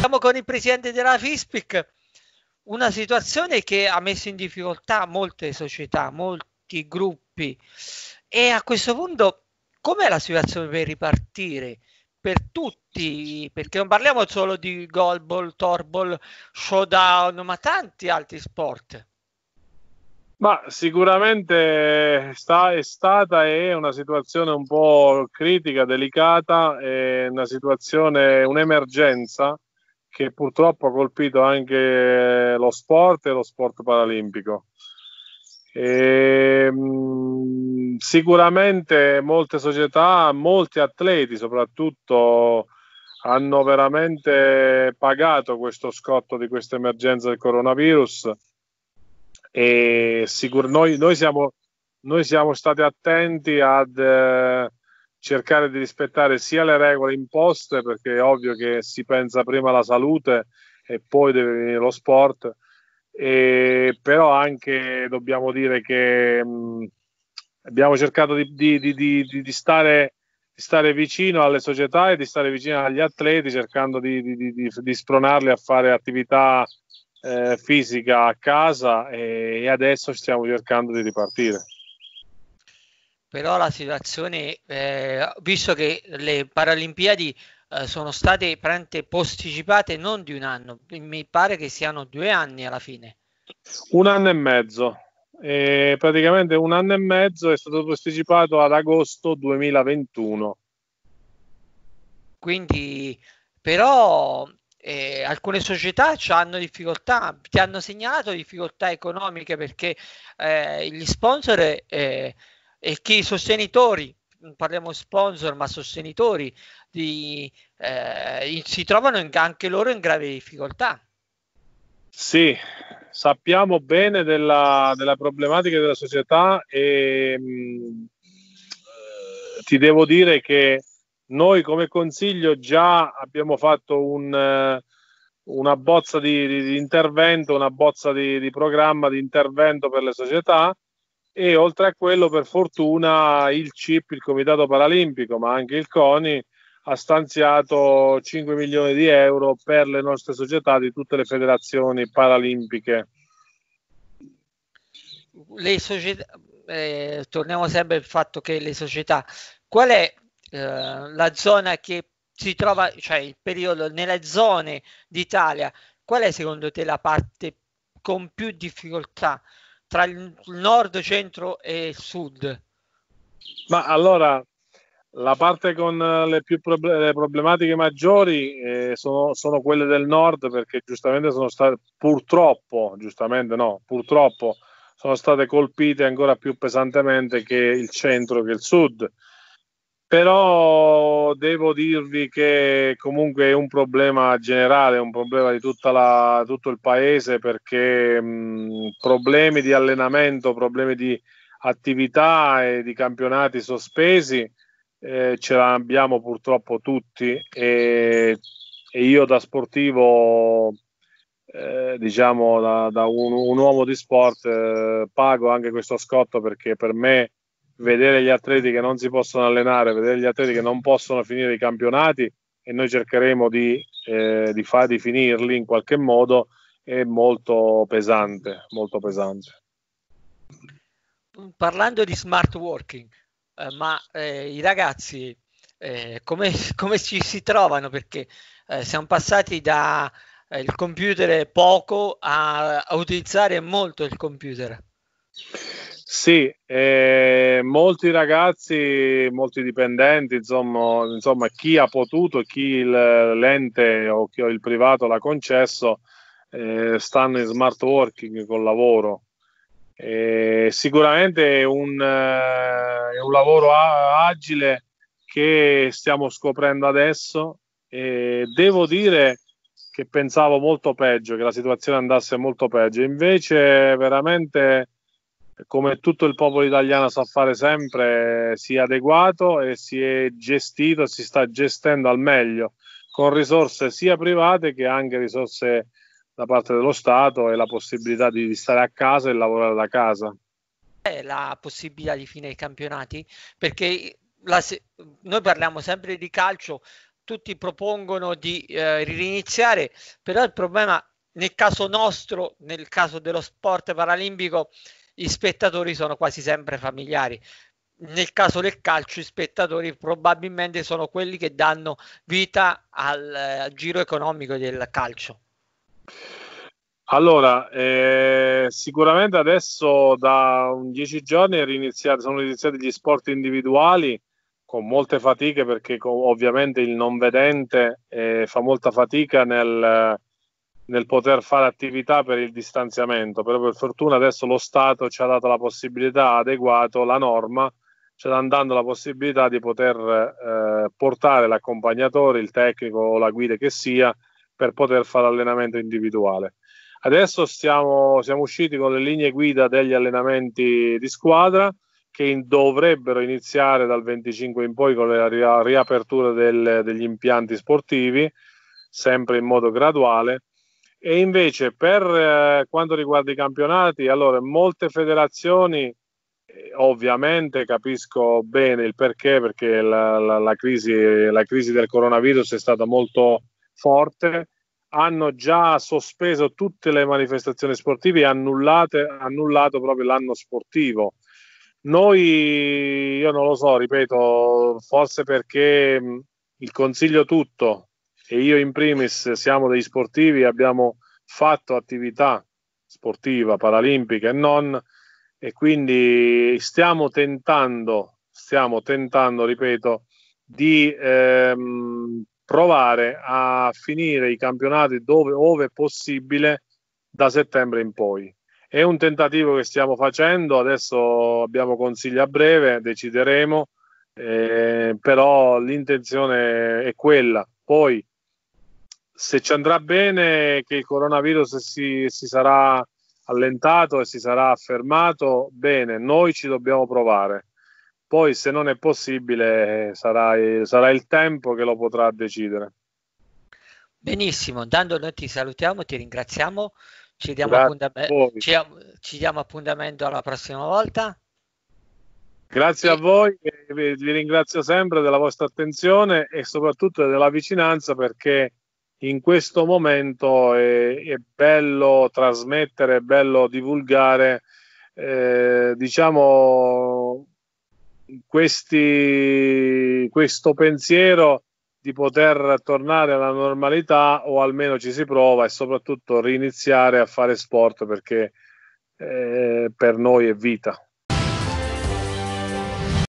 Siamo con il presidente della FISPIC, una situazione che ha messo in difficoltà molte società, molti gruppi e a questo punto com'è la situazione per ripartire? per tutti, perché non parliamo solo di goalball, torball, showdown, ma tanti altri sport. Ma sicuramente sta, è stata e è una situazione un po' critica, delicata, è una situazione, un'emergenza che purtroppo ha colpito anche lo sport e lo sport paralimpico. E, ehm, sicuramente molte società, molti atleti soprattutto hanno veramente pagato questo scotto di questa emergenza del coronavirus e sicur- noi, noi, siamo, noi siamo stati attenti ad eh, cercare di rispettare sia le regole imposte perché è ovvio che si pensa prima alla salute e poi deve venire lo sport e, però anche dobbiamo dire che mh, abbiamo cercato di, di, di, di, stare, di stare vicino alle società e di stare vicino agli atleti cercando di, spronarli a fare attività eh, fisica a casa e adesso stiamo cercando di ripartire però la situazione, eh, visto che le Paralimpiadi eh, sono state posticipate non di un anno, mi pare che siano due anni alla fine. Un anno e mezzo. E praticamente un anno e mezzo è stato posticipato ad agosto 2021. Quindi, però, eh, alcune società hanno difficoltà, ti hanno segnalato difficoltà economiche perché eh, gli sponsor eh, e chi? I sostenitori. Parliamo sponsor, ma sostenitori di, eh, si trovano anche loro in grave difficoltà. Sì, sappiamo bene della, della problematica della società e mh, mm, ti devo dire che noi come consiglio già abbiamo fatto un, una bozza di, di, di, intervento, una bozza di, di programma di intervento per le società e oltre a quello per fortuna il CIP, il Comitato Paralimpico, ma anche il CONI ha stanziato 5 milioni di euro per le nostre società di tutte le federazioni paralimpiche. Le società, eh, torniamo sempre al fatto che le società, qual è eh, la zona che si trova, cioè il periodo nelle zone d'Italia, qual è secondo te la parte con più difficoltà? Tra il nord, centro e sud? Ma allora la parte con le più prob- le problematiche maggiori eh, sono, sono, quelle del nord perché giustamente sono state purtroppo, giustamente no, purtroppo sono state colpite ancora più pesantemente che il centro che il sud però devo dirvi che comunque è un problema generale, un problema di la, tutto il paese perché mh, problemi di allenamento, problemi di attività e di campionati sospesi eh, ce l'abbiamo purtroppo tutti e, e io da sportivo, eh, diciamo da, da un, un, uomo di sport, eh, pago anche questo scotto perché per me vedere gli atleti che non si possono allenare, vedere gli atleti che non possono finire i campionati e noi cercheremo di, eh, di, fa, di finirli in qualche modo è molto pesante, molto pesante. Parlando di smart working, eh, ma eh, i ragazzi eh, come, come, ci si trovano? Perché eh, siamo passati da eh, computer poco a, a utilizzare molto il computer. Sì, eh, molti ragazzi, molti dipendenti, insomma, insomma, chi ha potuto, chi il, l'ente o chi il privato l'ha concesso, eh, stanno in smart working col lavoro. Eh, sicuramente è un, eh, è un lavoro a- agile che stiamo scoprendo adesso e devo dire che pensavo molto peggio, che la situazione andasse molto peggio, invece veramente come tutto il popolo italiano sa fare sempre, si è adeguato e si è gestito, si sta gestendo al meglio con risorse sia private che anche risorse da parte dello Stato e la possibilità di, stare a casa e lavorare da casa. La possibilità di finire i campionati? Perché la, noi parliamo sempre di calcio, tutti propongono di eh, riniziare, però il problema nel caso nostro, nel caso dello sport paralimpico, gli spettatori sono quasi sempre familiari. Nel caso del calcio, i spettatori probabilmente sono quelli che danno vita al, al giro economico del calcio. Allora, eh, sicuramente adesso da dieci giorni sono iniziati gli sport individuali con molte fatiche perché ovviamente il non vedente eh, fa molta fatica nel, nel, poter fare attività per il distanziamento, però per fortuna adesso lo Stato ci ha dato la possibilità adeguato, la norma ci sta dando la possibilità di poter eh, portare l'accompagnatore, il tecnico o la guida che sia per poter fare allenamento individuale. Adesso stiamo, siamo usciti con le linee guida degli allenamenti di squadra che dovrebbero iniziare dal 25 in poi con la riapertura del, degli impianti sportivi, sempre in modo graduale. E invece per eh, quanto riguarda i campionati, allora molte federazioni, eh, ovviamente capisco bene il perché, perché la, la, la, crisi, la crisi del coronavirus è stata molto forte, hanno già sospeso tutte le manifestazioni sportive e annullato proprio l'anno sportivo. Noi, io non lo so, ripeto, forse perché il consiglio tutto e io in primis siamo degli sportivi, abbiamo fatto attività sportiva, paralimpica e non, e quindi stiamo tentando, stiamo tentando, ripeto, di ehm, provare a finire i campionati dove, ove possibile da settembre in poi. È un tentativo che stiamo facendo, adesso abbiamo consigli a breve, decideremo, eh, però l'intenzione è quella. Poi, se ci andrà bene, che il coronavirus si, si sarà allentato e si sarà affermato, bene, noi ci dobbiamo provare. Poi, se non è possibile, sarà, sarà il tempo che lo potrà decidere. Benissimo, Dando noi ti salutiamo, ti ringraziamo ci diamo, appuntamento, ci, ci diamo appuntamento alla prossima volta. Grazie a voi, vi, vi ringrazio sempre della vostra attenzione e soprattutto della vicinanza perché in questo momento è, è bello trasmettere, è bello divulgare, eh, diciamo, questi, questo pensiero di poter tornare alla normalità o almeno ci si prova e soprattutto riniziare a fare sport perché eh, per noi è vita.